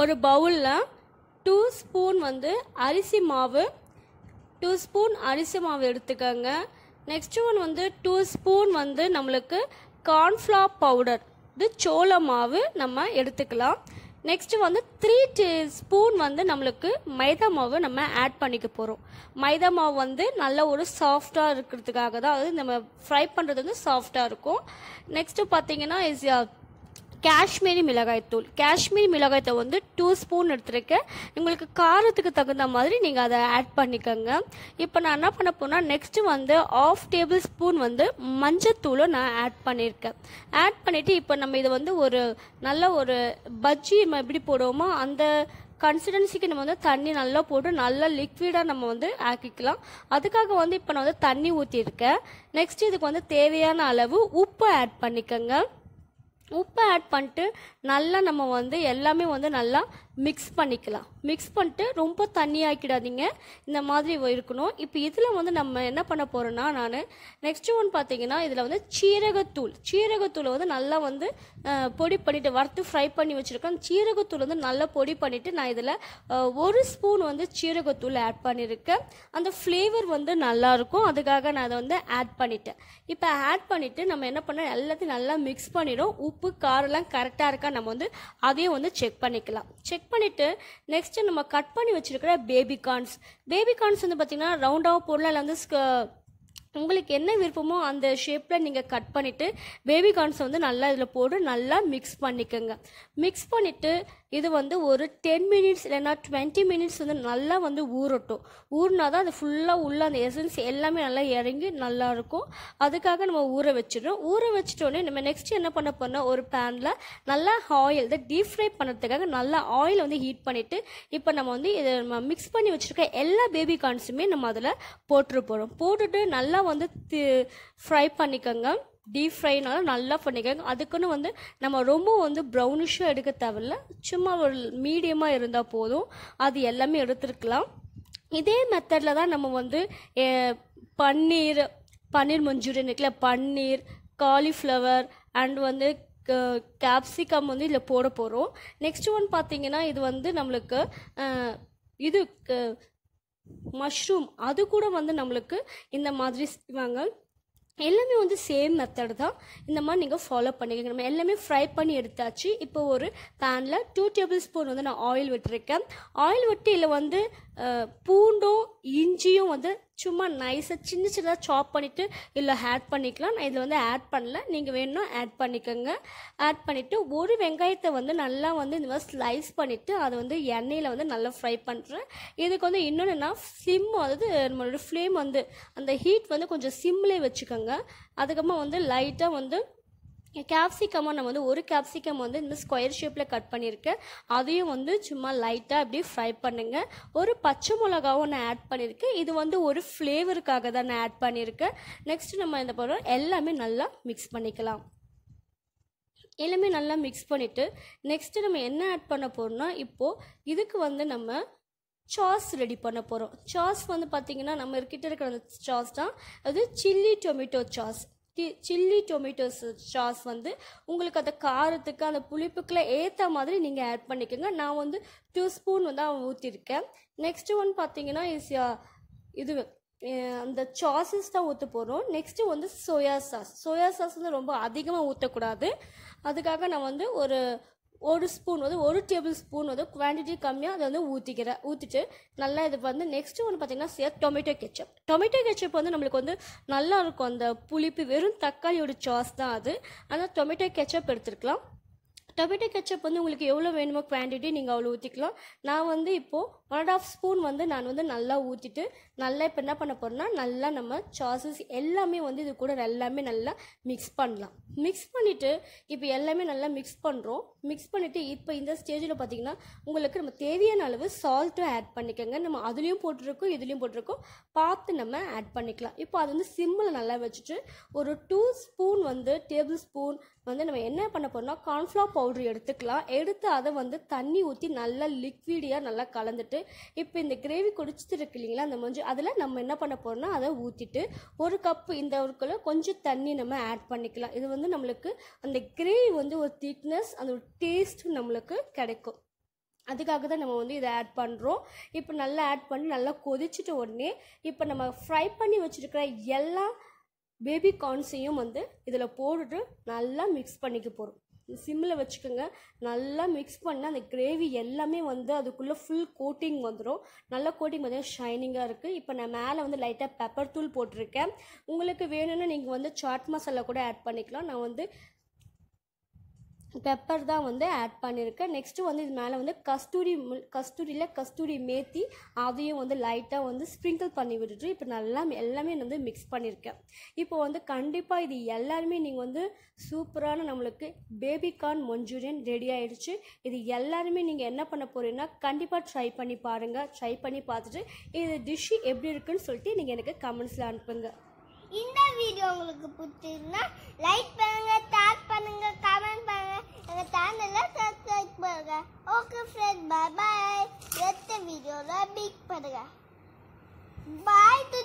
ஒரு பவுலில் two spoon வந்து அரிசி மாவு டூ ஸ்பூன் அரிசி மாவு எடுத்துக்கோங்க. நெக்ஸ்ட் ஒன் வந்து டூ ஸ்பூன் வந்து நம்மளுக்கு கார்ன்ஃப்ளார் பவுடர் இது சோள மாவு நம்ம எடுத்துக்கலாம். நெக்ஸ்ட் வந்து த்ரீ ஸ்பூன் வந்து நம்மளுக்கு மைதா மாவு நம்ம ஆட் பண்ணிக்க போகிறோம் மைதா மாவு வந்து நல்ல ஒரு சாஃப்டாக இருக்கிறதுக்காக தான் அது நம்ம ஃப்ரை பண்ணுறது வந்து சாஃப்டாக இருக்கும். நெக்ஸ்ட்டு பார்த்தீங்கன்னா இஸ் காஷ்மீரி மிளகாய்த்தூள் காஷ்மீரி மிளகாய்த்தை வந்து டூ ஸ்பூன் எடுத்துருக்கேன். உங்களுக்கு காரத்துக்கு தகுந்த மாதிரி நீங்கள் அதை ஆட் பண்ணிக்கோங்க. இப்போ நான் என்ன பண்ண போனால் நெக்ஸ்ட்டு வந்து ஆஃப் டேபிள் ஸ்பூன் வந்து மஞ்சத்தூளை நான் ஆட் பண்ணியிருக்கேன் ஆட் பண்ணிவிட்டு இப்போ நம்ம இதை வந்து ஒரு நல்ல ஒரு பஜ்ஜி நம்ம எப்படி போடுவோமோ அந்த கன்சிஸ்டன்சிக்கு நம்ம வந்து தண்ணி நல்லா போட்டு நல்லா லிக்விடாக நம்ம வந்து ஆக்கிக்கலாம். அதுக்காக வந்து இப்போ நான் வந்து தண்ணி ஊற்றிருக்கேன் நெக்ஸ்ட் இதுக்கு வந்து தேவையான அளவு உப்பு ஆட் பண்ணிக்கோங்க. உப்பு ஆட் பண்ணிட்டு நல்லா நம்ம வந்து எல்லாமே வந்து நல்லா மிக்ஸ் பண்ணிக்கலாம். மிக்ஸ் பண்ணிட்டு ரொம்ப தண்ணி ஆக்கிடாதீங்க. இந்த மாதிரி இருக்கணும். இப்போ இதில் வந்து நம்ம என்ன பண்ண போகிறோன்னா நான் நெக்ஸ்ட் ஒன் பார்த்தீங்கன்னா இதில் வந்து சீரகத்தூள். சீரகத்தூளை வந்து நல்லா வந்து பொடி பண்ணிவிட்டு வறுத்து ஃப்ரை பண்ணி வச்சுருக்கேன். சீரகத்தூள் வந்து நல்லா பொடி பண்ணிவிட்டு நான் இதில் ஒரு ஸ்பூன் வந்து சீரகத்தூள் ஆட் பண்ணியிருக்கேன் அந்த ஃப்ளேவர் வந்து நல்லாயிருக்கும் அதுக்காக நான் அதை வந்து ஆட் பண்ணிட்டேன். இப்போ ஆட் பண்ணிவிட்டு நம்ம என்ன பண்ணோம் எல்லாத்தையும் நல்லா மிக்ஸ் பண்ணிடும். உப்பு காரெல்லாம் கரெக்டாக இருக்கா? நம்ம வந்து அதையும் வந்து செக் பண்ணிக்கலாம். செக் பண்ணிவிட்டு நெக்ஸ்ட்டு நம்ம கட் பண்ணி வச்சுருக்கிற பேபி கார்ன்ஸ் பேபி கார்ன்ஸ் வந்து பார்த்திங்கன்னா ரவுண்டாக பொருளால் வந்து ஸ்க- உங்களுக்கு என்ன விருப்பமோ அந்த ஷேப்பில் நீங்கள் கட் பண்ணிவிட்டு பேபி கார்ன்ஸை வந்து நல்லா இதில் போட்டு நல்லா மிக்ஸ் பண்ணிக்கோங்க. மிக்ஸ் பண்ணிவிட்டு இது வந்து ஒரு டென் மினிட்ஸ் இல்லைன்னா டுவெண்ட்டி மினிட்ஸ் வந்து நல்லா வந்து ஊறட்டும். ஊறினா தான் அது ஃபுல்லாக உள்ள அந்த எசன்ஸ் எல்லாமே நல்லா இறங்கி நல்லா இருக்கும். அதுக்காக நம்ம ஊற வச்சிடுறோம். ஊற வச்சிட்டோன்னே நம்ம நெக்ஸ்ட் என்ன பண்ண போனால் ஒரு பேனில் நல்லா ஆயில் இதை டீப் ஃப்ரை பண்ணுறதுக்காக நல்லா ஆயில் வந்து ஹீட் பண்ணிவிட்டு இப்போ நம்ம வந்து இதை நம்ம மிக்ஸ் பண்ணி வச்சுருக்க எல்லா பேபி கார்ன்ஸுமே நம்ம அதில் போட்டுட்டு போகிறோம் போட்டுட்டு நல்லா வந்து ஃப்ரை பண்ணிக்கோங்க. டீப் ஃப்ரைனாலும் நல்லா பண்ணிக்கோங்க. அதுக்குன்னு வந்து நம்ம ரொம்ப வந்து ப்ரௌனிஷாக எடுக்க தேவையில்ல. சும்மா ஒரு மீடியமாக இருந்தால் போதும். அது எல்லாமே எடுத்துருக்கலாம். இதே மெத்தடில் தான் நம்ம வந்து பன்னீர் பன்னீர் மஞ்சூரியன் இருக்குல்ல பன்னீர் காலிஃப்ளவர் அண்ட் வந்து கேப்சிகம் வந்து இதில் போட போகிறோம் நெக்ஸ்ட் ஒன் பார்த்தீங்கன்னா இது வந்து நம்மளுக்கு இது மஷ்ரூம் அது கூட வந்து நம்மளுக்கு இந்த மாதிரி செய்வாங்க. எல்லாமே வந்து சேம் மெத்தட் தான். இந்த மாதிரி நீங்கள் ஃபாலோ பண்ணிக்கோங்க. நம்ம எல்லாமே ஃப்ரை பண்ணி எடுத்தாச்சு. இப்போ ஒரு பேனில் டூ டேபிள் ஸ்பூன் வந்து நான் ஆயில் விட்டுருக்கேன். ஆயில் விட்டு இதில் வந்து பூண்டும் இஞ்சியும் வந்து சும்மா நைஸாக சின்ன சின்னதாக சாப் பண்ணிவிட்டு இல்லை ஆட் பண்ணிக்கலாம். நான் இதில் வந்து ஆட் பண்ணல. நீங்கள் வேணும்னா ஆட் பண்ணிக்கோங்க. ஆட் பண்ணிவிட்டு ஒரு வெங்காயத்தை வந்து நல்லா வந்து இந்த மாதிரி ஸ்லைஸ் பண்ணிவிட்டு அதை வந்து எண்ணெயில் வந்து நல்லா ஃப்ரை பண்ணுறேன் இதுக்கு வந்து இன்னொன்றுனா சிம் அதாவது நம்மளோட ஃப்ளேம் வந்து அந்த ஹீட் வந்து கொஞ்சம் சிம்லேயே வச்சுக்கோங்க. அதுக்கப்புறமா வந்து லைட்டாக வந்து கேப்சிகமும் நம்ம வந்து ஒரு கேப்சிகம் வந்து இந்த ஸ்கொயர் ஷேப்பில் கட் பண்ணியிருக்கேன் அதையும் வந்து சும்மா லைட்டாக அப்படியே ஃப்ரை பண்ணுங்கள் ஒரு பச்சை மிளகாவும் நான் ஆட் பண்ணியிருக்கேன் இது வந்து ஒரு ஃப்ளேவருக்காக தான் நான் ஆட் பண்ணியிருக்கேன் நெக்ஸ்ட் நம்ம இந்த பண்ணுறோம் எல்லாமே நல்லா மிக்ஸ் பண்ணிக்கலாம். எல்லாமே நல்லா மிக்ஸ் பண்ணிவிட்டு நெக்ஸ்ட்டு நம்ம என்ன ஆட் பண்ண போகிறோம்னா இப்போது இதுக்கு வந்து நம்ம சாஸ் ரெடி பண்ண போகிறோம் சாஸ் வந்து பார்த்திங்கன்னா நம்ம கிட்ட இருக்கிற அந்த சாஸ் தான். அது chilli tomato sauce chilli tomatoes sauce வந்து உங்களுக்கு அந்த காரத்துக்கு அந்த புளிப்புக்கெல்லாம் ஏற்ற மாதிரி நீங்கள் ஆட் பண்ணிக்கோங்க. நான் வந்து டூ ஸ்பூன் வந்து அவன் ஊற்றிருக்கேன் நெக்ஸ்ட் ஒன் பார்த்தீங்கன்னா இஸ் இது அந்த சாசஸ் தான் ஊற்ற போகிறோம் நெக்ஸ்ட்டு வந்து சோயா சாஸ் சோயா சாஸ் வந்து ரொம்ப அதிகமாக ஊற்றக்கூடாது அதுக்காக நான் வந்து ஒரு ஒரு ஸ்பூன் வந்து ஒரு டேபிள் ஸ்பூன் வந்து குவான்டிட்டி கம்மியாக அதை வந்து ஊற்றிக்கிறேன் ஊற்றிட்டு நல்லா இது வந்து நெக்ஸ்ட்டு ஒன்று பார்த்தீங்கன்னா டொமேட்டோ கெச்சப் டொமேட்டோ கெச்சப் வந்து நம்மளுக்கு வந்து நல்லா இருக்கும். அந்த புளிப்பு வெறும் தக்காளியோட சாஸ் தான் அது. ஆனால் டொமேட்டோ கெச்சப் எடுத்துருக்கலாம். டொமேட்டோ கெச்சப் வந்து உங்களுக்கு எவ்வளோ வேணுமோ குவான்டிட்டி நீங்கள் அவ்வளோ ஊற்றிக்கலாம் நான் வந்து இப்போது ஒன் அண்ட் ஆஃப் ஸ்பூன் வந்து நான் வந்து நல்லா ஊற்றிட்டு நல்லா இப்போ என்ன பண்ண போகிறேன்னா நல்லா நம்ம சாசஸ் எல்லாமே வந்து இது கூட எல்லாமே நல்லா மிக்ஸ் பண்ணலாம். மிக்ஸ் பண்ணிவிட்டு இப்போ எல்லாமே நல்லா மிக்ஸ் பண்ணுறோம் மிக்ஸ் பண்ணிவிட்டு இப்போ இந்த ஸ்டேஜில் பார்த்தீங்கன்னா உங்களுக்கு நம்ம தேவையான அளவு சால்ட்டும் ஆட் பண்ணிக்கோங்க. நம்ம அதுலேயும் போட்டிருக்கோம் இதுலேயும் போட்டிருக்கோம். பார்த்து நம்ம ஆட் பண்ணிக்கலாம். இப்போ அது வந்து சிம்மில் நல்லா வச்சுட்டு ஒரு டூ ஸ்பூன் வந்து டேபிள் ஸ்பூன் வந்து நம்ம என்ன பண்ண போகிறோம்னா கார்ன்ஃப்ளவர் பவுடர் எடுத்துக்கலாம். எடுத்து அதை வந்து தண்ணி ஊற்றி நல்லா லிக்விடியாக நல்லா கலந்துட்டு இப்போ இந்த கிரேவி குடிச்சிட்டு இருக்கு இல்லைங்களா அந்த மஞ்சள் அதில் நம்ம என்ன பண்ண போகிறோம்னா அதை ஊற்றிட்டு ஒரு கப்பு இந்த ஒருக்குள்ள கொஞ்சம் தண்ணி நம்ம ஆட் பண்ணிக்கலாம். இது வந்து நம்மளுக்கு அந்த கிரேவி வந்து ஒரு திக்னஸ் அந்த ஒரு டேஸ்ட் நம்மளுக்கு கிடைக்கும். அதுக்காக தான் நம்ம வந்து இதை ஆட் பண்ணுறோம் இப்போ நல்லா ஆட் பண்ணி நல்லா கொதிச்சிட்ட உடனே இப்போ நம்ம ஃப்ரை பண்ணி வச்சுருக்கிற எல்லா பேபி கார்ன்ஸையும் வந்து இதில் போட்டுட்டு நல்லா மிக்ஸ் பண்ணிக்க போகிறோம் சிம்மில் வச்சுக்கோங்க. நல்லா மிக்ஸ் பண்ணால் அந்த கிரேவி எல்லாமே வந்து அதுக்குள்ளே ஃபுல் கோட்டிங் வந்துடும் நல்ல கோட்டிங் பார்த்தீங்கன்னா ஷைனிங்காக இருக்குது இப்போ நான் மேலே வந்து லைட்டாக பெப்பர் தூள் போட்டிருக்கேன். உங்களுக்கு வேணும்னா நீங்கள் வந்து சாட் மசாலா கூட ஆட் பண்ணிக்கலாம். நான் வந்து பெப்பர் தான் வந்து ஆட் பண்ணியிருக்கேன் நெக்ஸ்ட்டு வந்து இது மேலே வந்து கஸ்தூரி கஸ்தூரியில் கஸ்தூரி மேத்தி அதையும் வந்து லைட்டாக வந்து ஸ்ப்ரிங்கிள் பண்ணி விட்டுட்டு இப்போ நல்லா எல்லாமே வந்து மிக்ஸ் பண்ணியிருக்கேன் இப்போ வந்து கண்டிப்பாக இது எல்லாருமே நீங்கள் வந்து சூப்பரான நம்மளுக்கு பேபிகார்ன் மஞ்சூரியன் ரெடி ஆயிடுச்சு. இது எல்லாருமே நீங்கள் என்ன பண்ண போறீங்கன்னா கண்டிப்பாக ட்ரை பண்ணி பாருங்கள் ட்ரை பண்ணி பார்த்துட்டு இது டிஷ்ஷு எப்படி இருக்குன்னு சொல்லிட்டு நீங்கள் எனக்கு கமெண்ட்ஸில் அனுப்புங்க. இந்த வீடியோ உங்களுக்கு பிடிச்சிருந்தா லைக் பண்ணுங்க ஷேர் பண்ணுங்க கமெண்ட் எங்க சேனலை சப்ஸ்கிரைப் பண்ணுங்க ஓகே ஃப்ரெண்ட் பை பை அடுத்த வீடியோல பிக் பண்ணுங்க பாய் டு